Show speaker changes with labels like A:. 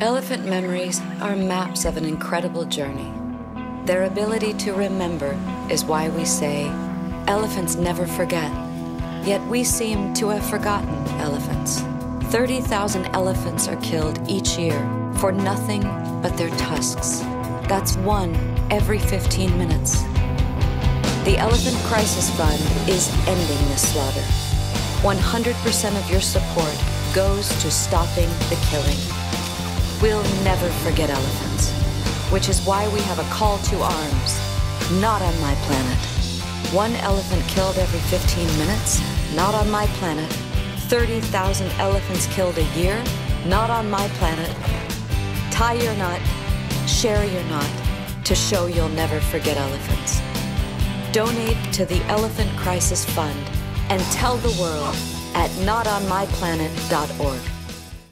A: Elephant memories are maps of an incredible journey. Their ability to remember is why we say elephants never forget. Yet we seem to have forgotten elephants. 30,000 elephants are killed each year for nothing but their tusks. That's one every 15 minutes. The Elephant Crisis Fund is ending this slaughter. 100% of your support goes to stopping the killing. We'll never forget elephants, which is why we have a call to arms. Not on my planet. One elephant killed every 15 minutes? Not on my planet. 30,000 elephants killed a year? Not on my planet. Tie your knot, share your knot, to show you'll never forget elephants. Donate to the Elephant Crisis Fund and tell the world at knotonmyplanet.org.